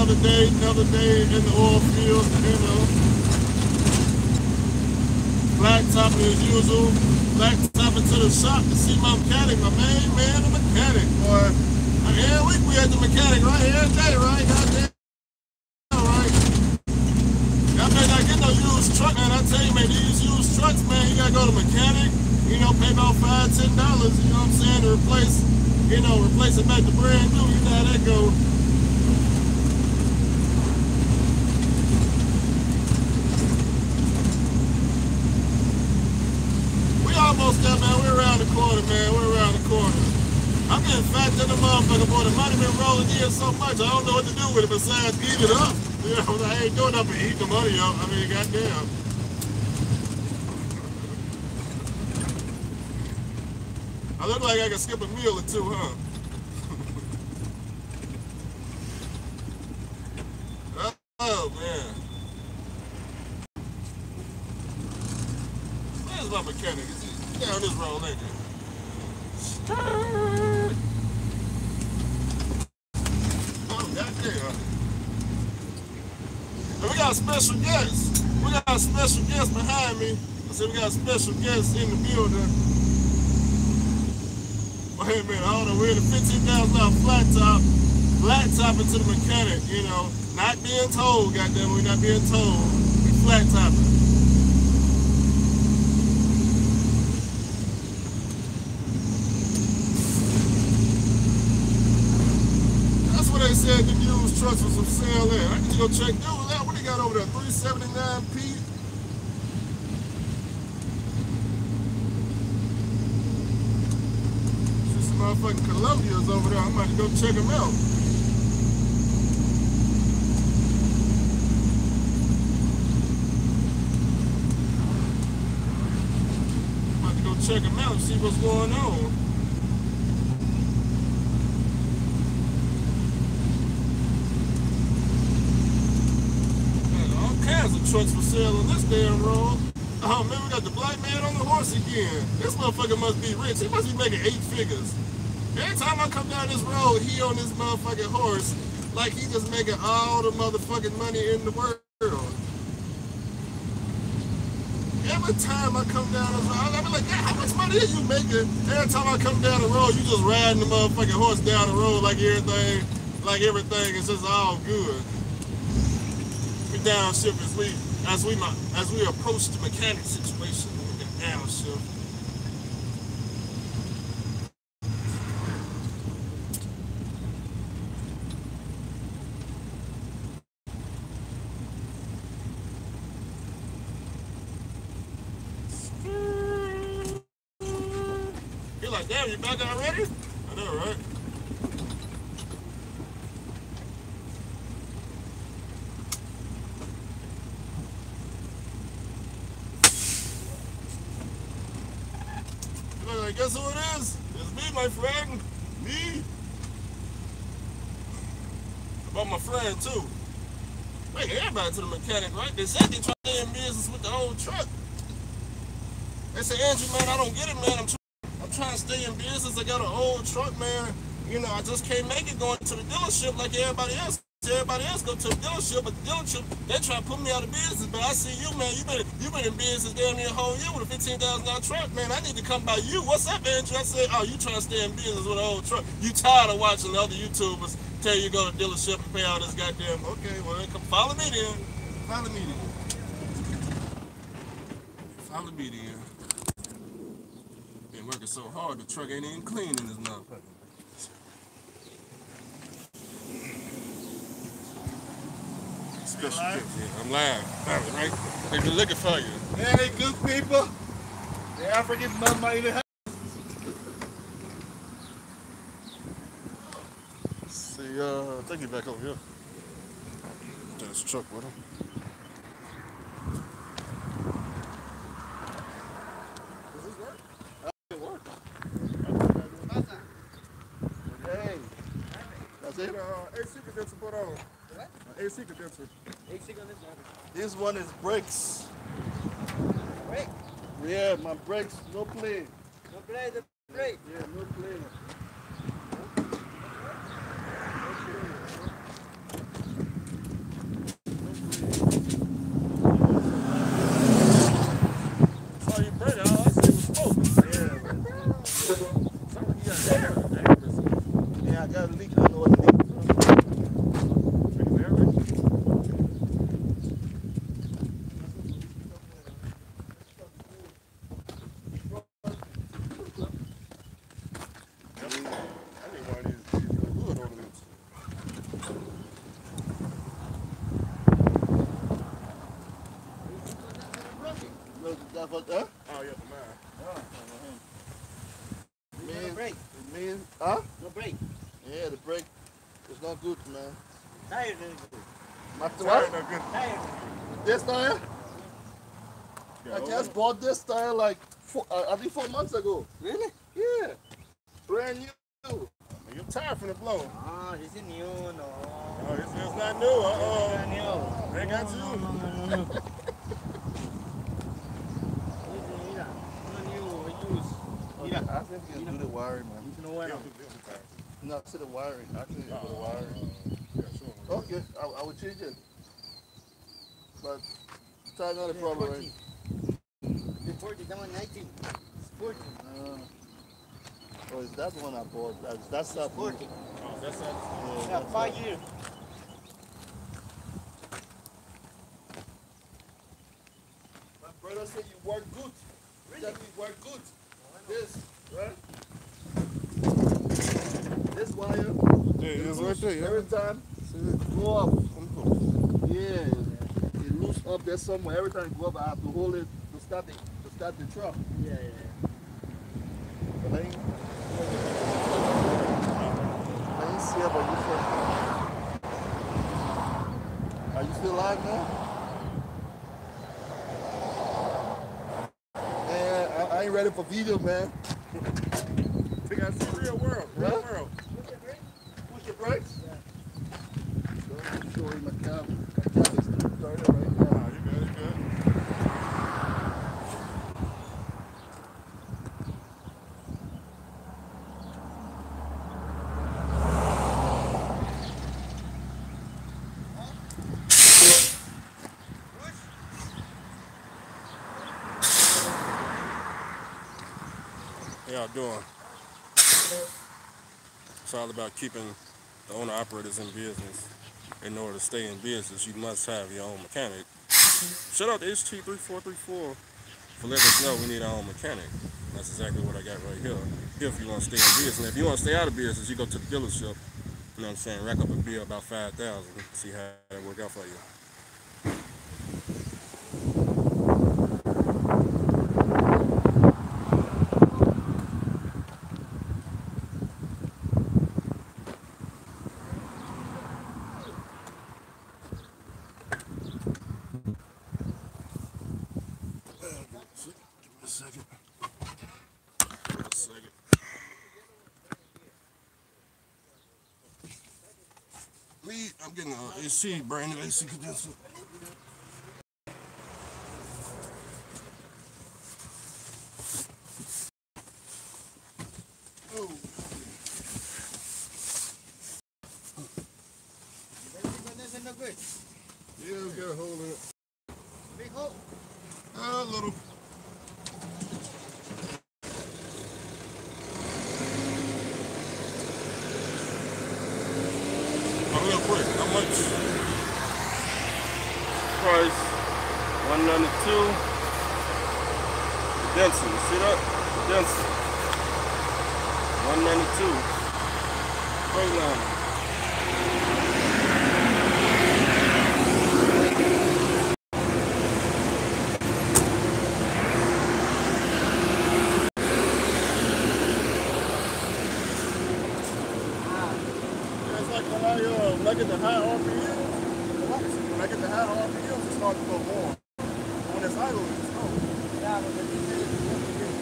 Another day, another day in the oil field, you know. Black topping as usual. Black topping to the shop to see my mechanic, my main man, the mechanic, boy. Every week we at the mechanic right here every day, right? Goddamn. Right. Y'all better not get no used truck, man. I tell you, man, these used trucks, man, you gotta go to mechanic, you know, pay about five, ten dollars, you know what I'm saying, to replace you know, replace it back to brand new. You know how that go. We man. We're around the corner, man. We're around the corner. I'm getting fat to the motherfucker, boy. The money been rolling in so much, I don't know what to do with it besides eat it up. You know, I ain't doing nothing but eat the money up. I mean, goddamn. I look like I can skip a meal or two, huh? oh, man. Where's my mechanic? Is he down this road, ain't he? Oh, goddamn. And we got special guest. We got a special guest behind me. I said we got a special guest in the building. Wait a minute, hold on. We're in a $15,000 flat top, flat top into the mechanic, you know. Not being told, goddamn, we're not being told. We flat topping. That's what they said the used trucks was some sale at. I need to go check. What they got over there? 379P? motherfucking Columbia's over there. I'm about to go check them out. About to go check them out and see what's going on. Man, all kinds of trucks for sale on this damn road. Oh man, we got the black man on the horse again. This motherfucker must be rich. He must be making eight figures. Every time I come down this road, he on this motherfucking horse, like he just making all the motherfucking money in the world. Every time I come down this road, I be like, how much money are you making? Every time I come down the road, you just riding the motherfucking horse down the road like everything, like everything is just all good. Downshift as we as we as we approach the mechanic situation. We downshift. You're like, damn, you back already? I know, right? Like, guess who it is? It's me, my friend. Me. About my friend, too. Wait, everybody to the mechanic, right? They said they try to in business with the old truck. They said, Andrew, man, I don't get it, man. I'm I'm trying to stay in business. I got an old truck, man. You know, I just can't make it going to the dealership like everybody else. Everybody else go to the dealership, but the dealership, they try to put me out of business. But I see you, man. You been you been in business damn near a whole year with a fifteen thousand dollar truck, man. I need to come by you. What's up, Andrew? I said, oh, you trying to stay in business with an old truck? You tired of watching the other YouTubers tell you go to dealership and pay all this goddamn? Okay, well, come follow me then. Follow me then. Follow me then Been working so hard, the truck ain't even clean in this motherfucker. Special yeah. I'm live. Right? They've been looking for you. Hey, good people. The African Mamba in the. See, uh, take you back over here. There's a truck with him. Say uh, AC condenser put on. What? Uh, AC condenser. AC condenser. This one is brakes. Brake? Yeah, my brakes, no play. No play, the brake? Yeah, no play. got a leak. I don't know what the leak is from. Check his air leak. I need one of these. these wood over there. Look, what, huh? Oh, yeah, for mine. Man, brake. man, huh? No brake. Yeah, the brake is not good, man. Tire no good. My Tire what? no good. Tire. This tire? Yeah, I just on. bought this tire like, four, uh, I think four months ago. Really? Yeah. Brand new. Your tire from the blow. Ah, this is new, no. Oh, it's, it's not new. Uh-oh. Brand new. They got no, you. No, no, no, no. This is, mira, no new, use. Mira, I think you can do the wiring, man. this no bueno. No, see the wiring. Actually, you do the Oh. wiring. Yeah, sure. Okay, I, I will change it. But tire not a The problem, 40. right? 40, that one 19. It's 40. Uh, oh, is that one I bought? That's, that's that 40. Oh, that's not. Yeah, Yeah, that's five years. My brother said you work good. That you work good. This, right? This wire, Yeah, it's right there. Yeah. every time go up. Yeah, it loose up there somewhere. Every time it go up, I have to hold it to start the, to start the truck. Yeah, yeah. But I ain't, I ain't see it, you still. Are you still alive now? Man, I, I ain't ready for video, man. Got some real world. Real Huh? world. Push the brakes. Yeah. Don't show you my cab. My cab is started right now. you good, you good. How y'all doing? It's all about keeping the owner operators in business. In order to stay in business, you must have your own mechanic. Shout out to HT3434 for letting us know we need our own mechanic. That's exactly what I got right here. If you want to stay in business. If you want to stay out of business, you go to the dealership. You know what I'm saying? Rack up a bill about 5000 See how that work out for you. Give me a second. Give me a second. Me, I'm getting a AC, brand new AC condenser. Oh, Everything no good. yeah, it's got a hole in it. Big hole. A little. Oh, real quick, how much? Price, one ninety-two. Denson, see that? Denson. One ninety-two. Freightliner. Yeah, it's like when I, uh, when I get the high RPM, when I get the high RPM, it starts to go warm. When it's idle, it's cold. Yeah, but the diesel is good.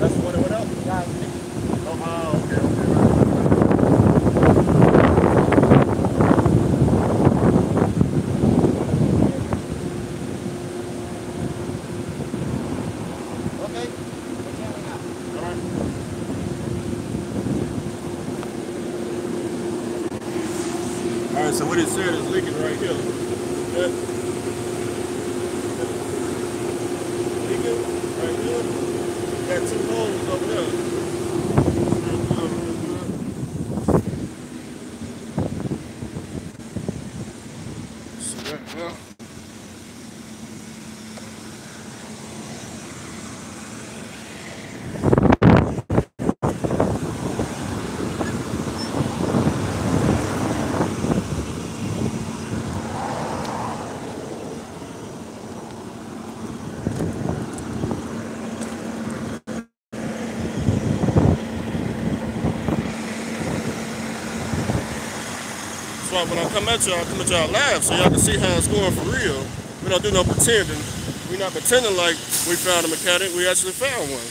That's when it went up? Yeah, big. Oh, ah, okay, okay, right. Okay. Okay, All right. All right, so what it said is Leaking right here. Got two holes over there. Real good, real good. Why when I come at y'all, I come at y'all live so y'all can see how it's going for real. We don't do no pretending. we not pretending like we found a mechanic. We actually found one.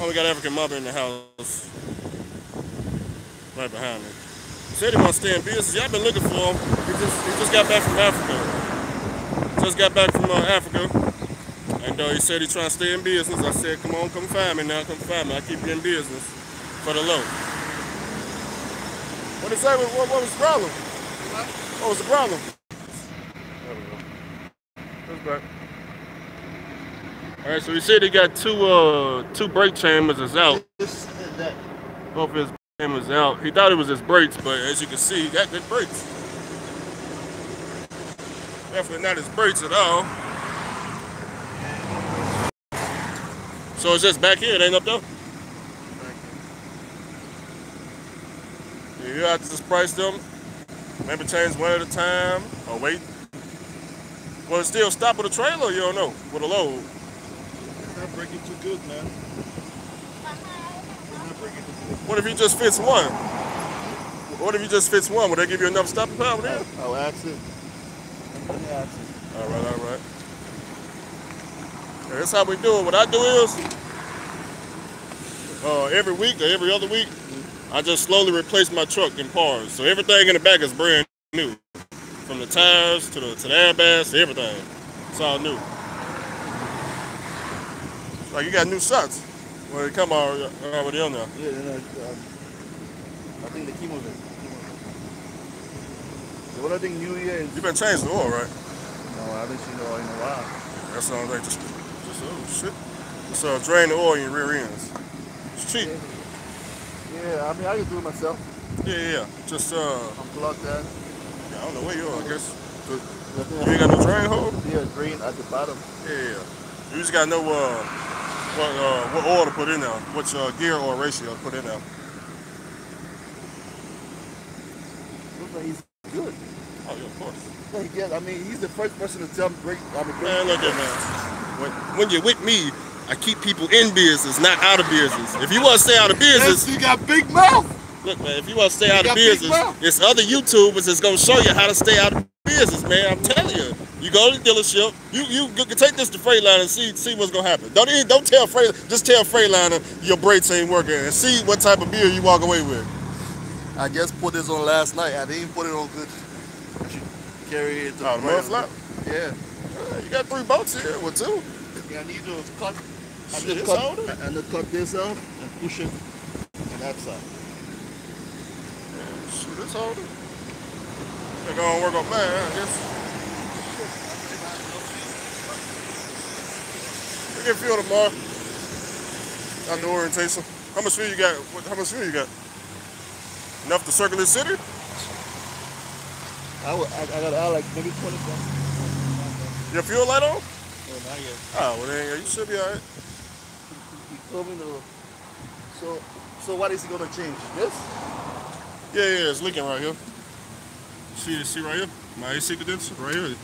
Oh, we got African mother in the house. Right behind me. Said he wants to stay in business. Y'all been looking for him. He just, he just got back from Africa. Just got back from uh, Africa. And uh, he said he's trying to stay in business. I said, come on, come find me now. Come find me. I keep you in business for the low. What did say? What, what, what was the problem? What was the problem? There we go. That's back. All right, so we said he got two uh two brake chambers is out. This and that. Both his chambers out. He thought it was his brakes, but as you can see, he got good brakes. Definitely not his brakes at all. So it's just back here, it ain't up there? Yeah, you have to just price them. Maybe change one at a time or wait. Will it still stop with a trailer? You don't know. With a load. It's not braking too good, man. It's not braking too good. What if he just fits one? What if he just fits one? Would they give you enough stopping power there? I'll ask it. Let me ask it. All right, all right. Yeah, that's how we do it. What I do is, uh, every week or every other week, I just slowly replaced my truck in parts. So everything in the back is brand new, from the tires to the to the airbags to everything. It's all new. Like you got new shots. Well, they come already, already on there. Yeah, I, um, I think the chemo's in. What I think New Year is. You been changing the oil, right? No, I haven't seen the oil in a while. That's the only thing. Just, just oh shit. Just uh, drain the oil in your rear ends. It's cheap. Yeah, I mean, I can do it myself. Yeah, yeah. yeah. Just uh, Unplug that. Yeah, I don't know where you are. I guess you ain't got no drain hole. Yeah, green at the bottom. Yeah, yeah. You just gotta know uh, what uh, what oil to put in there, which uh, gear oil ratio to put in there. Looks like he's good. Oh yeah, of course. Yeah, I mean, he's the first person to tell me break. I mean, break. Man, look at man. When, when you're with me, I keep people in business, not out of business. If you want to stay out of business, Yes, he got big mouth. Look, man, if you want to stay out of business, it's other YouTubers that's gonna show you how to stay out of business, man. I'm telling you. You go to the dealership, you you, you can take this to Freightliner and see see what's gonna happen. Don't even, don't tell Freight, just tell Freightliner your brakes ain't working and see what type of beer you walk away with. I guess put this on last night. I didn't put it on good. Carry it. to Oh, the flap? Yeah. Uh, you got three boats here with two. Yeah, I need to cut. I Shit, need to it's cut, and to cut this out and push it on that side. Shoot, it's older. They're gonna work on mine, I guess. We get fuel tomorrow. Out the orientation. How much fuel you got? What, how much fuel you got? Enough to circle the city? I, would, I, I got to like maybe 20 bucks. Your fuel light on? Oh, not yet. Oh, well then you should be alright. He told me to. So, so what is he gonna change? This? Yeah, yeah, it's leaking right here. See, see right here? My AC condenser right here.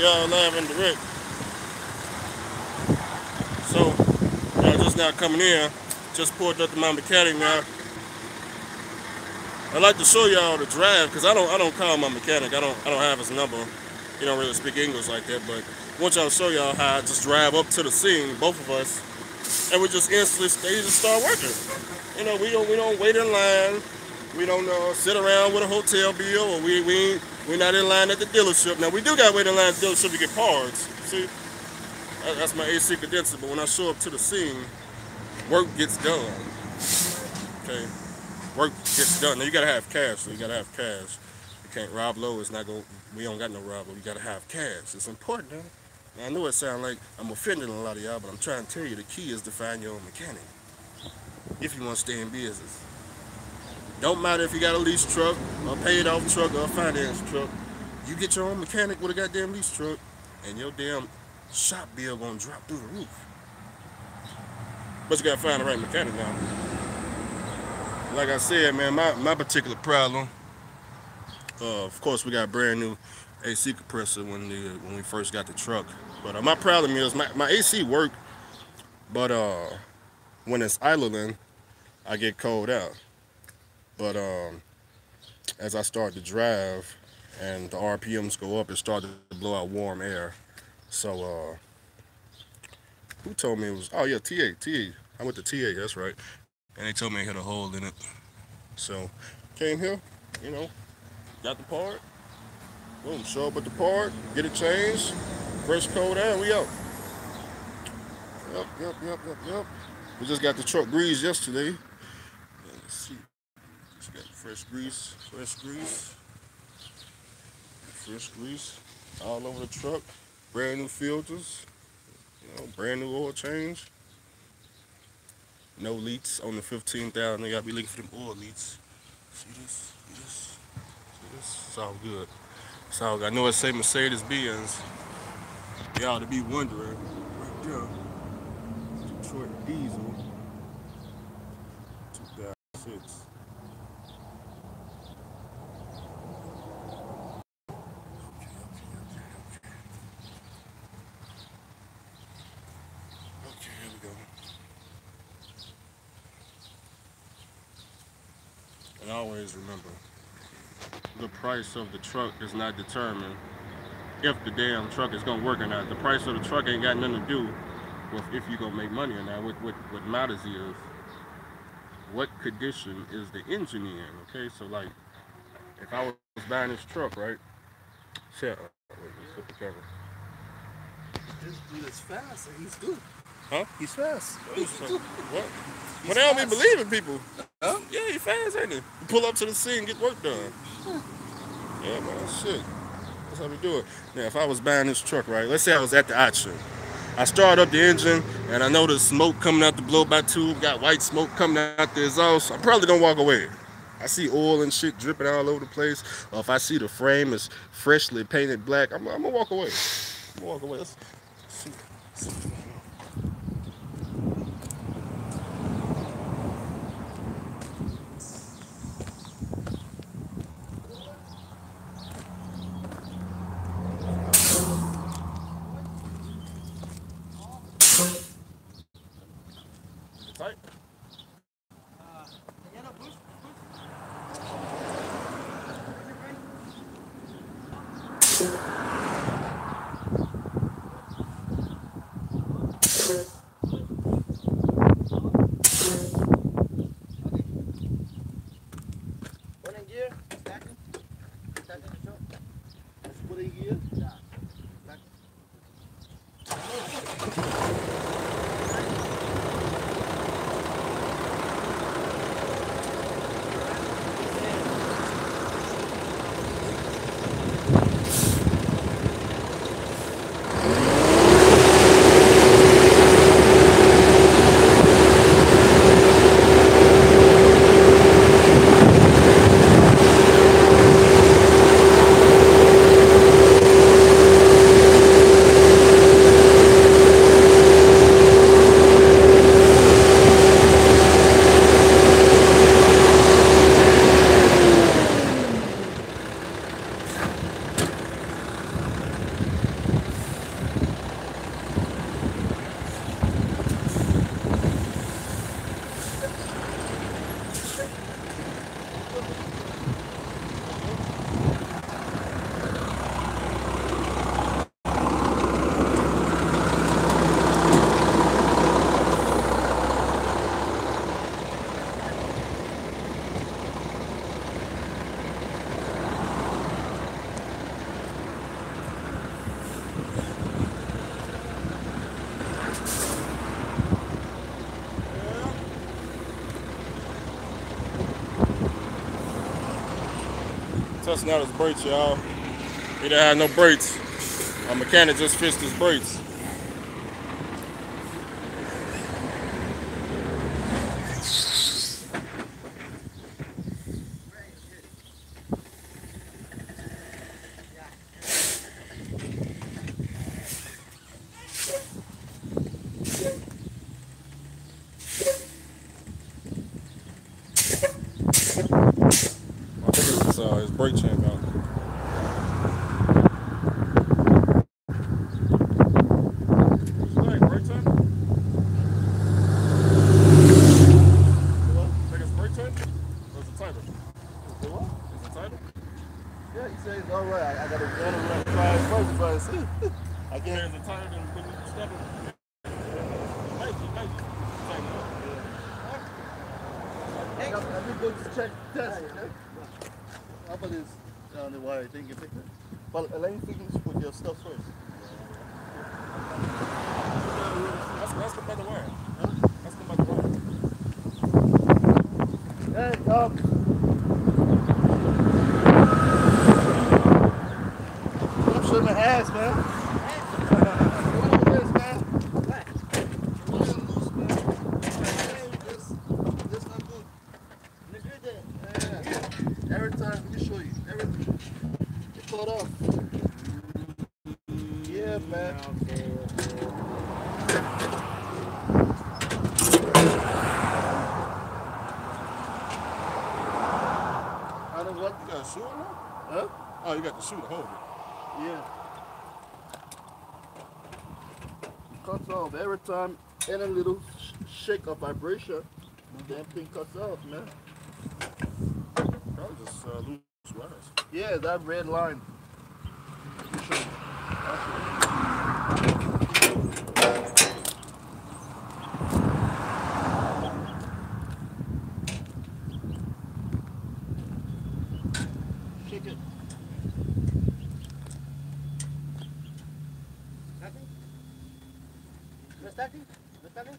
Y'all live and direct. So, y'all just now coming in, just pulled up to my mechanic now. I like to show y'all the drive because I don't I don't call my mechanic. I don't I don't have his number. He don't really speak English like that. But I want y'all to show y'all how I just drive up to the scene, both of us, and we just instantly they just start working. You know, we don't we don't wait in line. We don't uh, sit around with a hotel bill, or we we we're not in line at the dealership. Now we do got to wait in line at the dealership to get parts. See, that's my AC condenser. But when I show up to the scene, work gets done. Okay, work gets done. Now you gotta have cash. So you gotta have cash. You can't rob low. It's not going. We don't got no rob low. You gotta have cash. It's important. Now, I know it sounds like I'm offending a lot of y'all, but I'm trying to tell you the key is to find your own mechanic if you want to stay in business. Don't matter if you got a lease truck, a paid off truck, or a finance truck. You get your own mechanic with a goddamn lease truck, and your damn shop bill gonna drop through the roof. But you gotta find the right mechanic now. Like I said, man, my, my particular problem, uh, of course, we got a brand new AC compressor when the when we first got the truck. But uh, my problem is my, my AC work, but uh, when it's idling, I get cold out. But um, as I start to drive and the RPMs go up, it started to blow out warm air. So uh, who told me it was? Oh yeah, TA, TA. I went to TA. That's right. And they told me I had a hole in it. So came here, you know, got the part. Boom, show up with the part, get it changed, fresh cold air, we out. Yep, yep, yep, yep, yep. We just got the truck greased yesterday. Let's see. Just got fresh grease, fresh grease, fresh grease all over the truck. Brand new filters, you know, brand new oil change. No leaks on the 15,000. They gotta be looking for them oil leaks. See this? See this? See this? It's all good. It's all good. I know it say Mercedes Benz. Y'all to be wondering, right there. Detroit diesel. 2006. Okay, okay, okay, okay. Okay, here we go. And always remember, the price of the truck does not determine if the damn truck is gonna work or not. The price of the truck ain't got nothing to do with if you're gonna make money or not. What what what matters is what condition is the engine in. Okay, so like if I was buying this truck, right? Shut up. Uh, Wait, let's flip the camera. This dude is fast and he's good. Huh? He's fast. What? Well, they don't be believing people. Huh? Yeah, he fast, ain't he? Pull up to the scene, get work done. Yeah, man, shit. That's how we do it. Now, if I was buying this truck, right? Let's say I was at the auction. I start up the engine, and I know the smoke coming out the blow by tube, got white smoke coming out the exhaust. I'm probably gonna walk away. I see oil and shit dripping all over the place. Or if I see the frame is freshly painted black, I'm, I'm gonna walk away. I'm gonna walk away. Let's see. truth. Testing out his brakes, y'all. He didn't have no brakes. My mechanic just fixed his brakes. go to check test, okay? How about this? I don't know why I didn't get picked up. But uh, let me finish with your stuff first. That's, that's the better word. That's the better word. Hey, um. I'm showing my ass, man. What is this, man? What is loose, man? This, this not good. Yeah. Every time, let me show you. Every, it caught off. Yeah, man. I don't what. You got a shoe on? Huh? Oh, you got the shoe to hold it. Yeah. It cuts off every time any little shake or vibration. The damn thing cuts off, man. Probably just uh, loose wires. Yeah, that red line. Let me show you. I'll show you. Shake it. Nothing? No starting? No starting?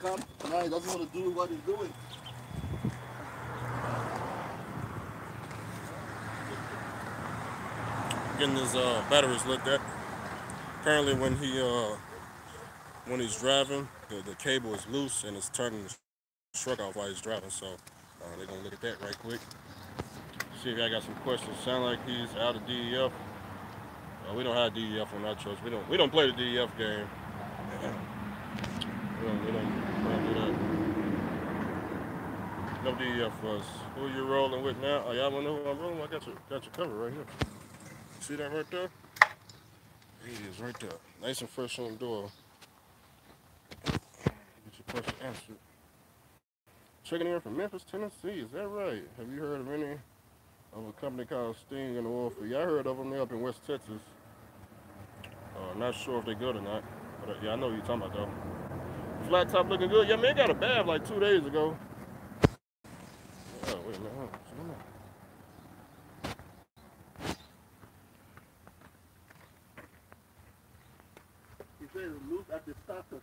Come. Doesn't want to do what he's doing. Getting his uh, batteries looked at. Apparently, when he uh, when he's driving, the, the cable is loose and it's turning the truck off while he's driving. So uh, they're gonna look at that right quick. See if I got some questions. Sound like he's out of DEF. Uh, we don't have DEF on our trucks. We don't we don't play the DEF game. We don't, we don't do that. No DEF for us. Who you rolling with now? Oh, y'all wanna know who I'm rolling? with? I got your got your cover right here. See that right there? There it is right there. Nice and fresh on the door. Get your question answered. Checking in from Memphis, Tennessee. Is that right? Have you heard of any of a company called Sting and for? Yeah, I heard of them. They're up in West Texas. Uh, not sure if they're good or not. But uh, yeah, I know you're talking about though. Flat top looking good. Yeah, man, got a bath like two days ago. Wait a minute. Hold on. What's going? He says loose at the starter.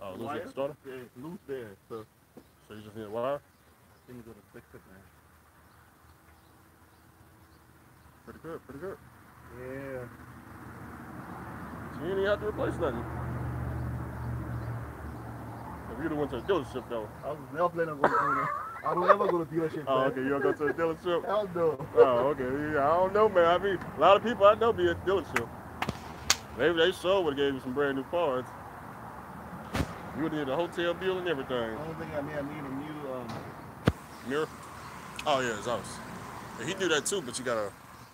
Oh, loose at the starter? Yeah, loose there. So So you just need a wire? things gonna fix it, man. Pretty good, pretty good. Yeah. So you even have to replace nothing. If you'd have went to a dealership though. I was never planning on going to. I don't ever go to dealership. Oh, okay, you don't go to a dealership? Hell no. Oh, okay. Yeah, I don't know, man. I mean, a lot of people I know be at dealership. Maybe they sold would have gave you some brand new parts. You would need a hotel bill and everything. I don't think I need, I need a new, um, Mirror? Oh yeah, exhaust. Yeah, he do that too, but you gotta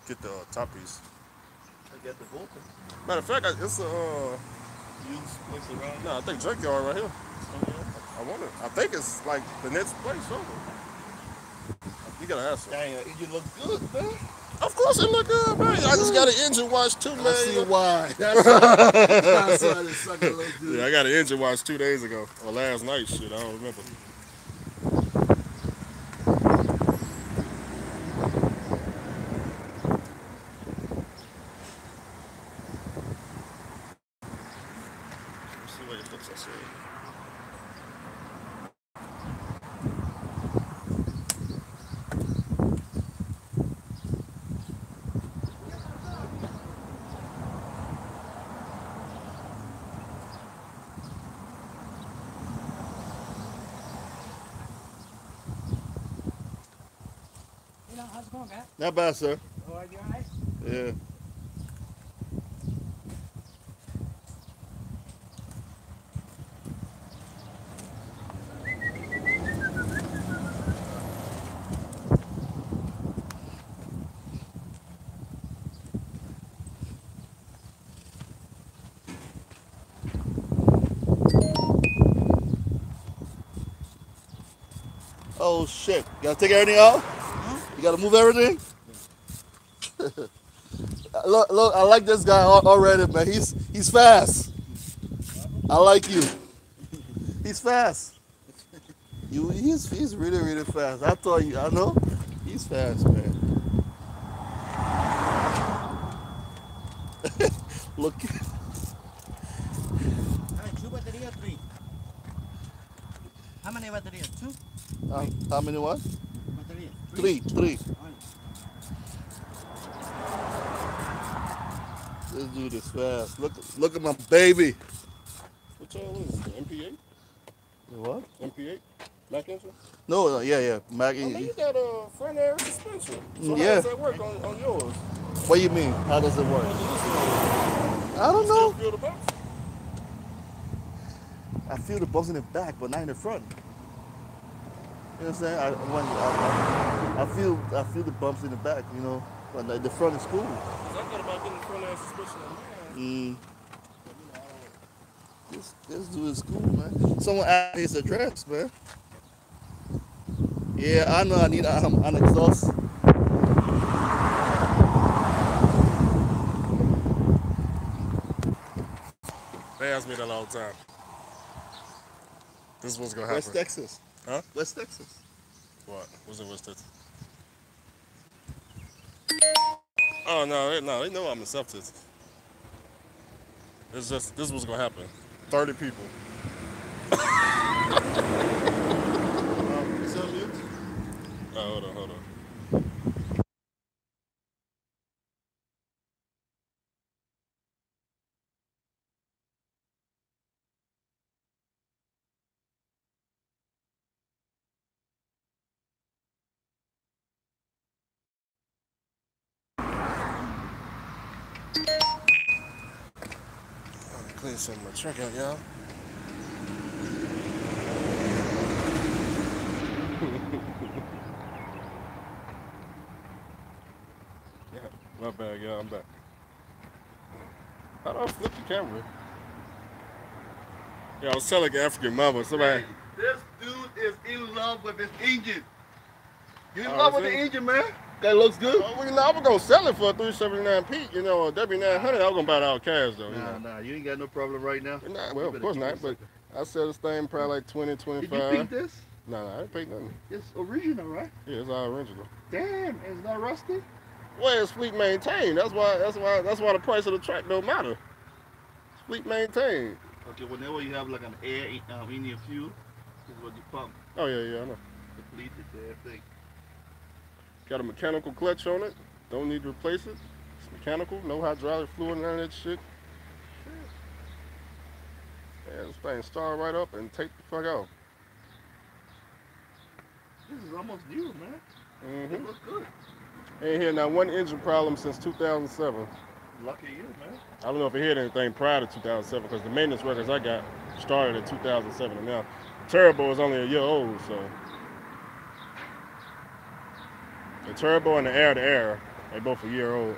get the uh, top piece. I get the Vulcan. Matter of fact, I- it's a uh, Use place around. no, I think junkyard right here. I wonder. I think it's like the next place over. You gotta ask him. Dang, engine looks good, man. Of course it look good, man. I just got an engine wash too, man. I see why. That's why, that's why this sucker looks good. Yeah, I got an engine wash two days ago or last night. Shit, I don't remember. How's it going, guys? Not bad, sir. Oh, are you alright? Yeah. Oh shit! You gotta take everything out. You gotta move everything. look, look! I like this guy already, man. He's he's fast. I like you. He's fast. You, he's he's really really fast. I thought you. I know. He's fast, man. Look. Two batería, three. How many baterías? Two Um, how many what? Three, three. This dude is fast. Look, look at my baby. What y'all is? The MP8? What? MP8? Black engine? No, no, yeah, yeah. Mack, oh, I mean, you got a front air suspension. So Yeah. how does that work on, on yours? what do you mean? How does it work? On the Nissan, I don't know. feel the bumps? I feel the bumps in the back, but not in the front. You know what I'm saying? I, when, I, I, I feel I feel the bumps in the back, you know, but like the front is cool. 'Cause I thought about getting front air suspension on. Mm. This, this dude is cool, man. Someone asked his address, man. Yeah, I know I need um, an exhaust. They asked me that all the time. This is what's gonna happen. West Texas. Huh? West Texas. What? What's in West Texas? Oh no, they, no, they know I'm in South Texas. It's just this is what's gonna happen. Thirty people. Um, is that mute? Oh, hold on, hold on. Let me clean my truck out, y'all. Yeah, my bad, y'all. I'm back. How do I flip the camera? Yeah, I was telling an African Mamba. Somebody. This dude is in love with his engine. You in Oh, love is with the engine, man? That looks good. Well, you know, I was gonna sell it for a 379p, you know, a W900. I was gonna buy it all cash though. You Nah, know. nah, you ain't got no problem right now. Nah, well, of course not. But. I sell this thing probably like 20, Did you 25. paint this? No, no, I didn't paint nothing. It's original, right? Yeah, it's all original. Damn, it's not rusty. Well, it's fleet maintained. That's why. That's why. That's why the price of the track don't matter. It's fleet maintained. Okay, whenever you have like an air um, in your fuel, this is what you pump. Oh yeah, yeah, I know. Deplete the damn thing. Got a mechanical clutch on it. Don't need to replace it. It's mechanical. No hydraulic fluid, none of that shit. Yeah, this thing start right up and take the fuck off. This is almost new, man. Mm-hmm. It looks good. Ain't had not one engine problem since 2007. Lucky you, man. I don't know if it had anything prior to 2007 because the maintenance records I got started in 2007 and now turbo is only a year old, so the turbo and the air to air they both a year old.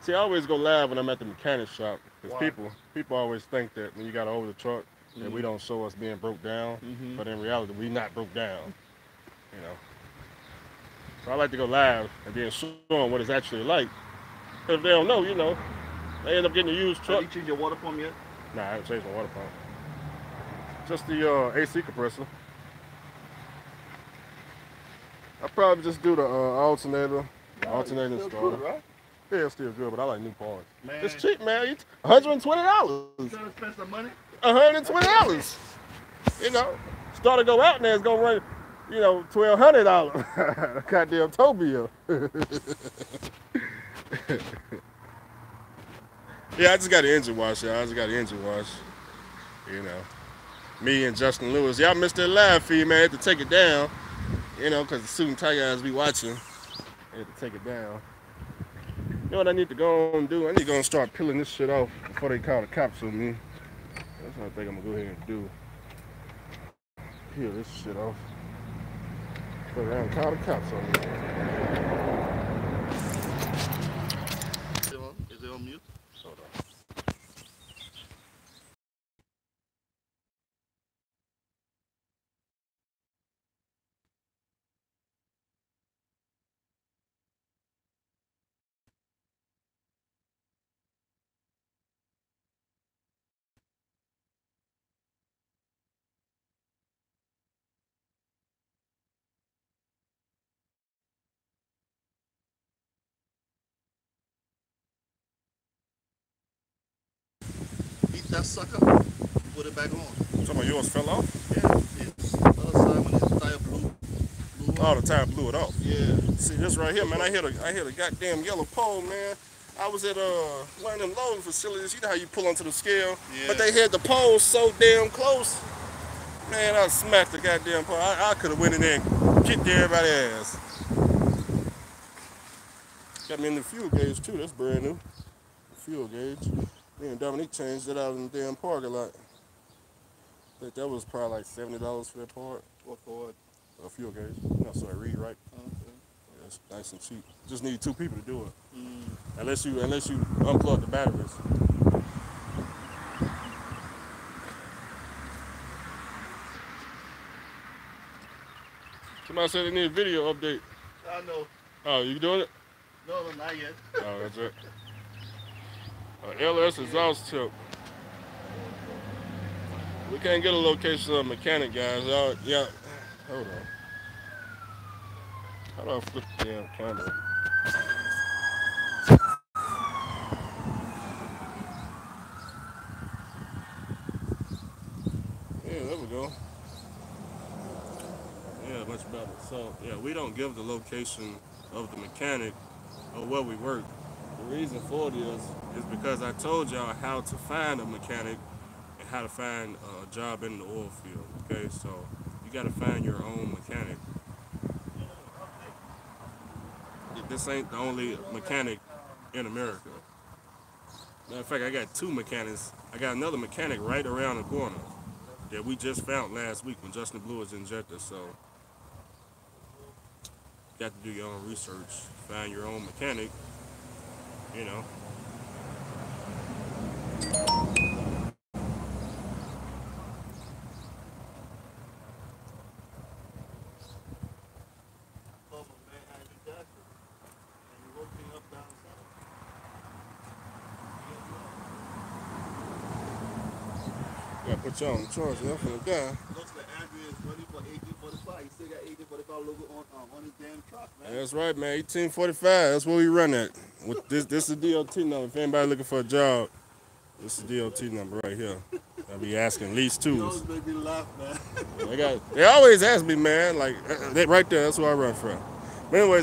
See, I always go live when I'm at the mechanic shop because people people always think that when you got an older truck that we don't show us being broke down, Mhm. but in reality we not broke down, you know. So I like to go live and then show them what it's actually like. 'Cause If they don't know, you know, they end up getting a used Have truck. you changed your water pump yet? Nah, I haven't changed my water pump. Just the uh, AC compressor. I probably just do the uh, alternator, alternating Still starter. good, right? Yeah, it's still good, but I like new parts. Man, It's cheap, man. You- $120. You trying to spend some money? $120. You know, starter go out there, it's gonna run, you know, $1,200. Goddamn tow bill. yeah, I just got an engine wash, y'all. I just got an engine wash. You know, me and Justin Lewis. Y'all missed that live feed, man. I had to take it down. You know, because the suit and tie guys be watching. I had to take it down. You know what I need to go and do? I need to go and start peeling this shit off before they call the cops on me. That's what I think I'm gonna go ahead and do. Peel this shit off. They don't call the cops on me. That sucker, put it back on. Some of yours fell off. Yeah, it's the other side when the tire blew, blew Oh, the tire blew it off. Yeah. See this right here, man. I hit a I hit a goddamn yellow pole, man. I was at uh one of them loading facilities. You know how you pull onto the scale, yeah. but they had the pole so damn close. Man, I smacked the goddamn pole. I, I could have went in there and kicked everybody's ass. Got me in the fuel gauge too. That's brand new. Fuel gauge. Me and Dominique changed it out in the damn parking lot. I think that was probably like seventy dollars for that part. What for? A fuel gauge. No, sorry, read right. Okay. Yeah, it's nice and cheap. Just need two people to do it. Mm. Unless you unless you unplug the batteries. Somebody said they need a video update. I know. Oh, you doing it? No, not yet. Oh, that's it. Uh, LS exhaust tip. We can't get a location of a mechanic, guys. Uh, yeah. Hold on. How do I flip the damn camera? Yeah, there we go. Yeah, much better. So, yeah, we don't give the location of the mechanic or where we work. The reason for it is, is because I told y'all how to find a mechanic and how to find a job in the oil field. Okay, so you got to find your own mechanic. This ain't the only mechanic in America. Matter of fact, I got two mechanics. I got another mechanic right around the corner that we just found last week when Justin Blue was injected. So, got to do your own research, find your own mechanic. You know. Put y'all on the charge. I'm finna die. Looks like for 1845. He still got 1845 logo on, um, on his damn truck, man. That's right, man. 1845. That's where we run at. With this, this is the DOT number. If anybody looking for a job, this is the DOT number right here. I'll be asking lease He twos. make me laugh, man. They got. They always ask me, man. Like uh, that right there. That's where I run from. But anyways.